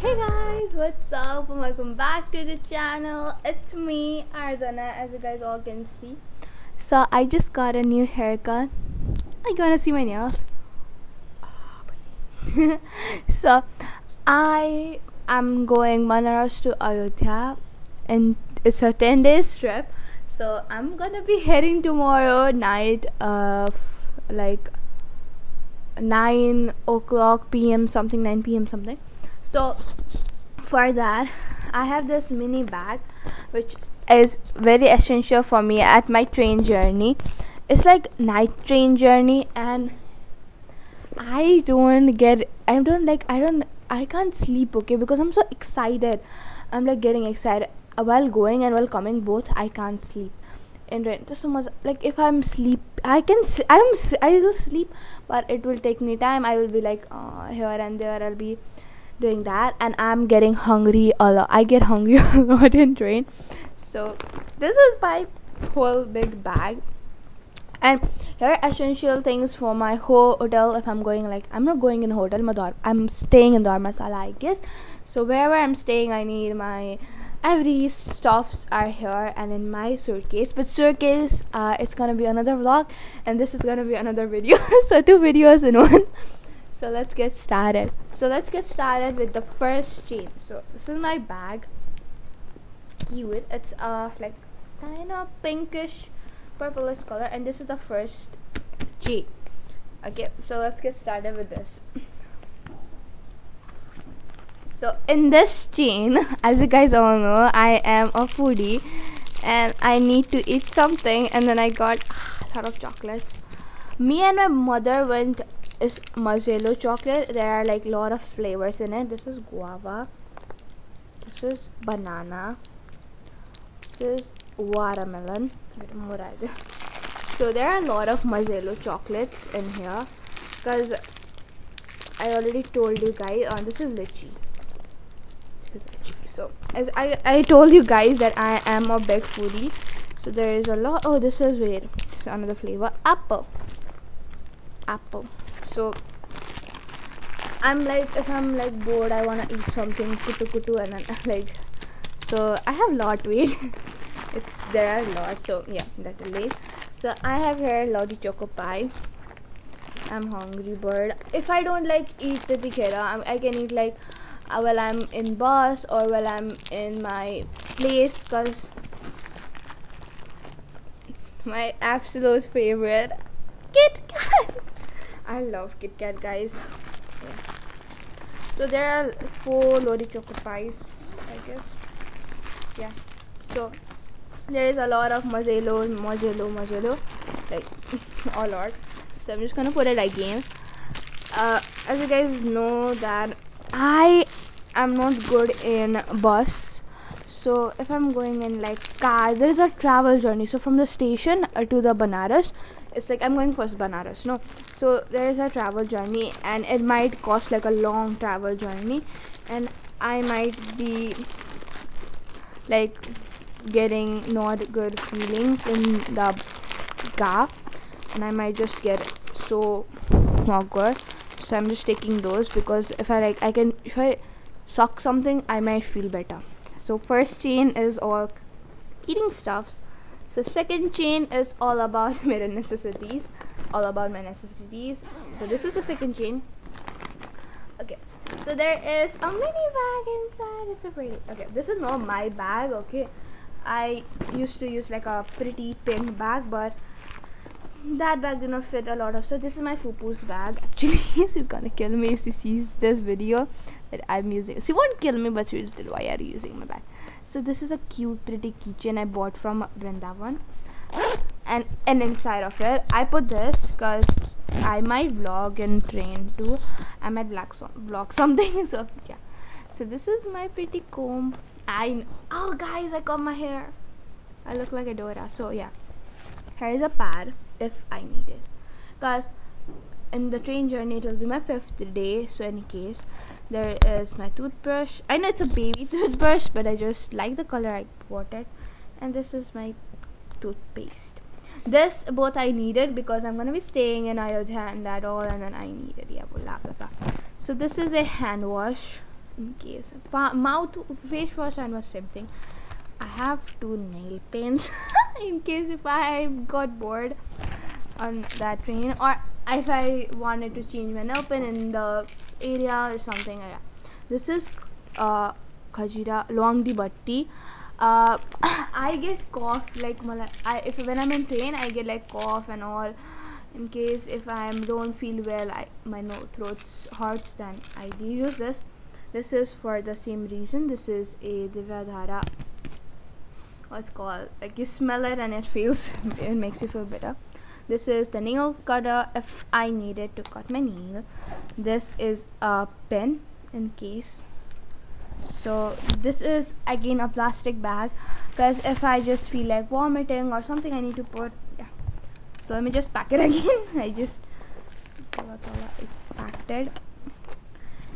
Hey guys, what's up? And welcome back to the channel. It's me, Aaradhana, as you guys all can see. So I just got a new haircut. Oh, you wanna see my nails? so I am going Banaras to Ayodhya and it's a 10 days trip. So I'm gonna be heading tomorrow night uh, of like 9 o'clock pm something 9 pm something so for that i have this mini bag which is very essential for me at my train journey. It's like night train journey and i don't get i don't like i don't i can't sleep okay because i'm so excited. I'm like getting excited. While going and while coming both i can't sleep. And just so much like if i'm sleep i can i'm i will sleep but it will take me time. I will be like uh, here and there. I'll be doing that and i'm getting hungry a lot i get hungry a lot in train. So this is my whole big bag. And here are essential things for my whole hotel. If i'm going like i'm not going in a hotel i'm staying in dharmasala i guess. So wherever i'm staying i need my every stuffs are here and in my suitcase. But suitcase uh, it's gonna be another vlog and this is gonna be another video. So two videos in one so let's get started. So let's get started with the first chain so this is my bag. Cute it's uh like kind of pinkish purplish color and this is the first chain okay so let's get started with this. So in this chain as you guys all know i am a foodie and i need to eat something and then i got a lot of chocolates. Me and my mother went is Mazzello chocolate. There are like a lot of flavors in it. This is guava. This is banana. This is watermelon. So there are a lot of Mazzello chocolates in here because I already told you guys uh, this is lychee so as I, I told you guys that I am a big foodie. So there is a lot oh this is weird this is another flavor. Apple. Apple so I'm like if I'm like bored I wanna eat something kutu kutu and then like so I have a lot wait it's there are lots so yeah that will leave so I have here Lotte Choco Pie. I'm hungry bird. If I don't like eat the tikera I can eat like uh, while I'm in bus or while I'm in my place cause my absolute favorite Kit I love Kit Kat guys. Yeah. so there are four Lotte Choco Pies I guess. Yeah. So there is a lot of Mazzello, Mazzello, Mazzello like a lot. So I'm just gonna put it again. Uh, as you guys know that I am not good in bus. So if I'm going in like car there is a travel journey. So from the station uh, to the Banaras it's like I'm going first Banaras no? So there is a travel journey and it might cost like a long travel journey and I might be like getting not good feelings in the car and I might just get so awkward. So I'm just taking those because if I like I can if I suck something I might feel better. So first chain is all eating stuffs so second chain is all about my necessities all about my necessities. So this is the second chain. Okay so there is a mini bag inside it's a pretty okay this is not my bag okay. I used to use like a pretty pink bag but that bag did not fit a lot of so this is my fupu's bag. Actually she's gonna kill me if she sees this video that I'm using. She won't kill me but she'll still why are you using my bag. So this is a cute pretty keychain I bought from Vrindavan. And and inside of it I put this because I might vlog and train too. I might vlog, so vlog something so yeah. So this is my pretty comb. I oh guys I got my hair. I look like a Dora so yeah. Here is a pad if I need it. Because in the train journey it will be my fifth day. So any case there is my toothbrush. I know it's a baby toothbrush but I just like the color. I bought it. And this is my toothpaste. This both I needed because I'm gonna be staying in Ayodhya and that all and then I needed yeah blah blah blah. So this is a hand wash in case. Fa- mouth face wash and was same thing i have two nail paints in case if i got bored on that train or if i wanted to change my nail paint in the area or something yeah. This is uh khajira long di batti uh, I get cough like I if when I'm in train I get like cough and all. In case if I don't feel well I my no throat hurts then I use this. This is for the same reason. This is a Divyadhara what's called? Like you smell it and it feels it makes you feel better this is the nail cutter. If I needed to cut my nail this is a pen in case. So this is again a plastic bag. Because if I just feel like vomiting or something I need to put yeah. So let me just pack it again. I just packed it.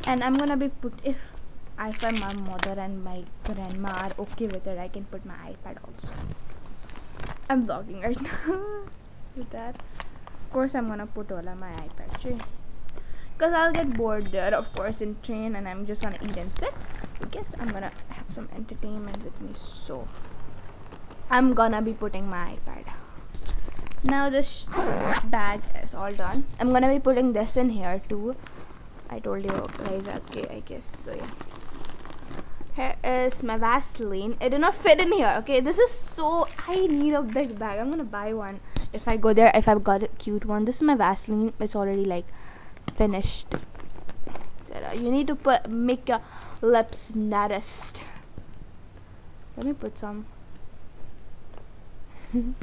And I'm gonna be put if I find my mother and my grandma are okay with it I can put my iPad also. I'm vlogging right now with that. Of course I'm gonna put all of my iPad too because I'll get bored there of course in train and I'm just gonna eat and sit. I guess I'm gonna have some entertainment with me so I'm gonna be putting my iPad. Now this bag is all done. I'm gonna be putting this in here too. I told you guys okay I guess so yeah here is my Vaseline. It did not fit in here okay? This is so I need a big bag. I'm gonna buy one if I go there if I've got a cute one. This is my Vaseline. It's already like finished. You need to put make your lips nettest let me put some.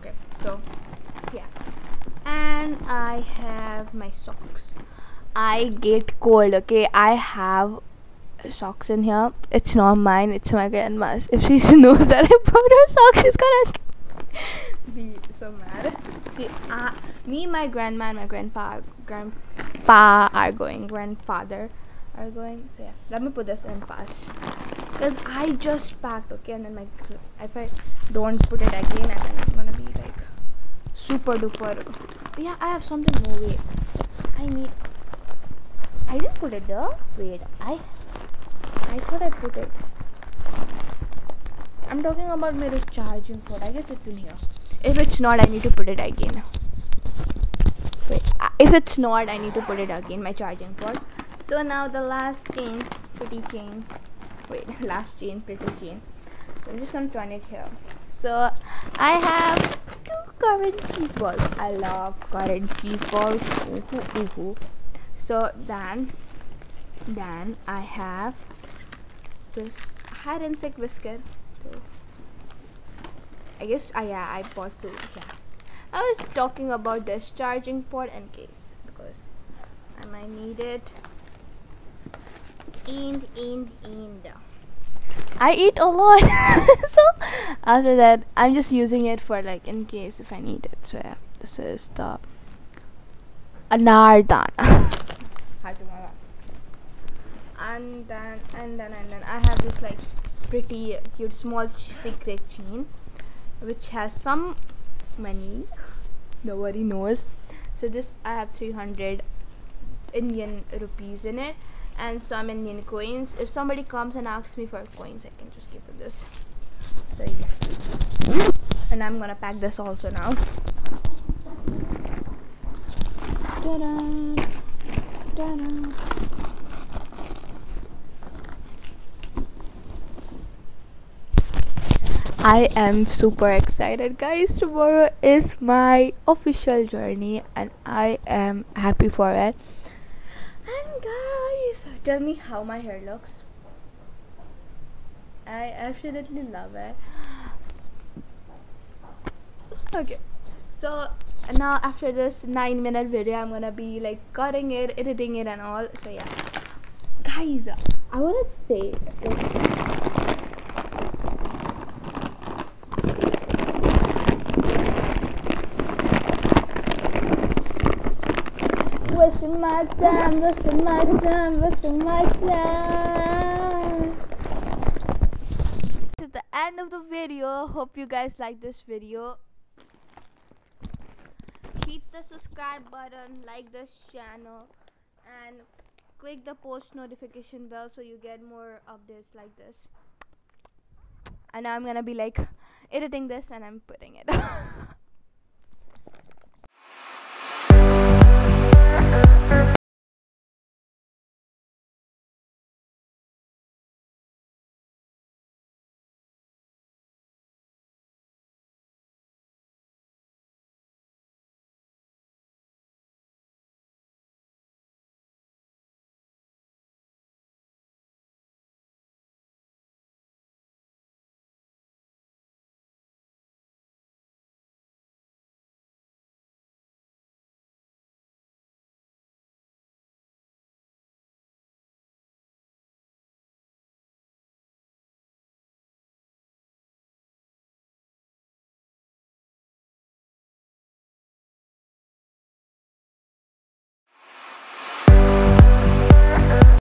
Okay so. Yeah. And I have my socks I get cold okay I have socks in here it's not mine it's my grandma's if she knows that I bought her socks she's gonna be so mad. See, uh, me, my grandma, and my grandpa, grandpa are going. Grandfather are going. So yeah, let me put this in fast. Cause I just packed. Okay, and then my if I don't put it again, then I'm gonna be like super duper. Yeah, I have something more. Wait, I need. I didn't put it there. Wait, I. I thought I put it. I'm talking about my charging port. I guess it's in here. If it's not, I need to put it again. Wait, uh, if it's not, I need to put it again, my charging port. So now the last chain, pretty chain. Wait, last chain, pretty chain. So I'm just gonna turn it here. So I have two current cheese balls. I love current cheese balls. Ooh, ooh, ooh. So then, then I have this hide and seek biscuit. I guess uh, yeah I bought two yeah. I was talking about this charging port and case because I might need it. And and and. I eat a lot. So after that I'm just using it for like in case if I need it. So yeah this is the anardana and then and then and then I have this like pretty cute small secret chain which has some money. Nobody knows. So this I have 300 Indian rupees in it and some Indian coins. If somebody comes and asks me for coins I can just give them this. So yeah. And I'm gonna pack this also now. Ta-da! I am super excited, guys. Tomorrow is my official journey, and I am happy for it. And, guys, tell me how my hair looks. I absolutely love it. Okay, so now after this 9 minute video, I'm gonna be like cutting it, editing it, and all. So, yeah, guys, I wanna say. wasting my time, wasting my time, wasting my time. This is the end of the video. Hope you guys like this video. The subscribe button, like this channel, and click the post notification bell so you get more updates like this. And now i'm gonna be like editing this and i'm putting it